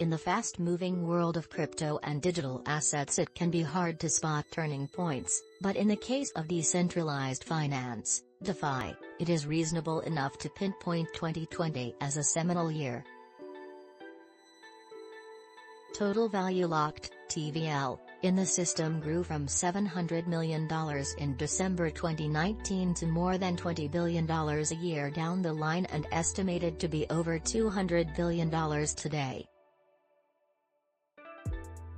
In the fast-moving world of crypto and digital assets it can be hard to spot turning points, but in the case of decentralized finance, DeFi, it is reasonable enough to pinpoint 2020 as a seminal year. Total value locked, TVL, in the system grew from $700 million in December 2019 to more than $20 billion a year down the line and estimated to be over $200 billion today.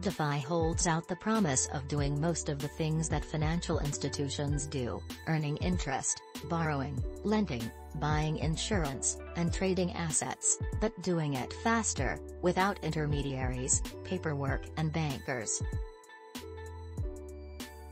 DeFi holds out the promise of doing most of the things that financial institutions do, earning interest, borrowing, lending, buying insurance, and trading assets, but doing it faster, without intermediaries, paperwork and bankers.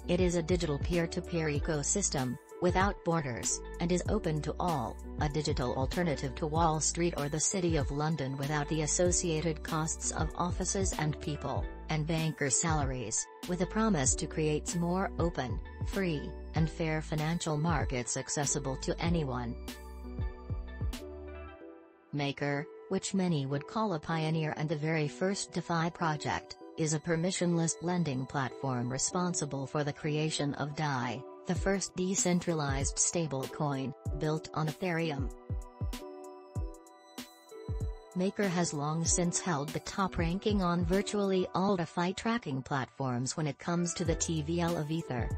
It is a digital peer-to-peer -peer ecosystem, without borders, and is open to all, a digital alternative to Wall Street or the City of London without the associated costs of offices and people and banker salaries, with a promise to create more open, free, and fair financial markets accessible to anyone. Maker, which many would call a pioneer and the very first DeFi project, is a permissionless lending platform responsible for the creation of DAI, the first decentralized stablecoin, built on Ethereum. Maker has long since held the top ranking on virtually all DeFi tracking platforms when it comes to the TVL of Ether.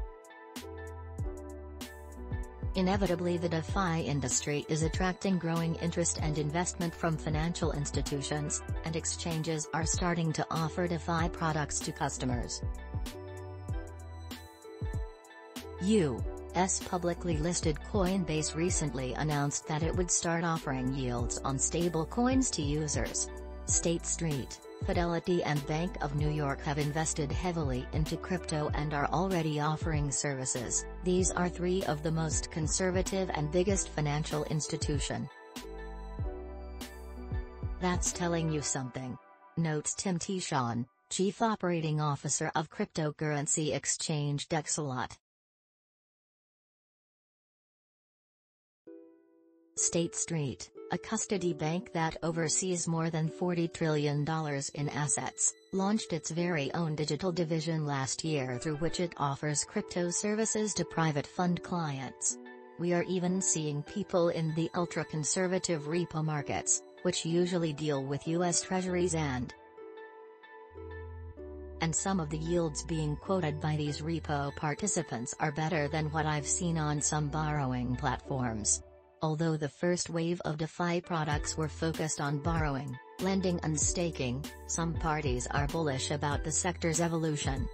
Inevitably the DeFi industry is attracting growing interest and investment from financial institutions, and exchanges are starting to offer DeFi products to customers. U. S publicly listed Coinbase recently announced that it would start offering yields on stablecoins to users. State Street, Fidelity and Bank of New York have invested heavily into crypto and are already offering services. These are three of the most conservative and biggest financial institution. That's telling you something. Notes Tim Tishon, Chief Operating Officer of cryptocurrency exchange Dexalot. State Street, a custody bank that oversees more than $40 trillion in assets, launched its very own digital division last year through which it offers crypto services to private fund clients. We are even seeing people in the ultra-conservative repo markets, which usually deal with U.S. Treasuries and and some of the yields being quoted by these repo participants are better than what I've seen on some borrowing platforms. Although the first wave of DeFi products were focused on borrowing, lending and staking, some parties are bullish about the sector's evolution.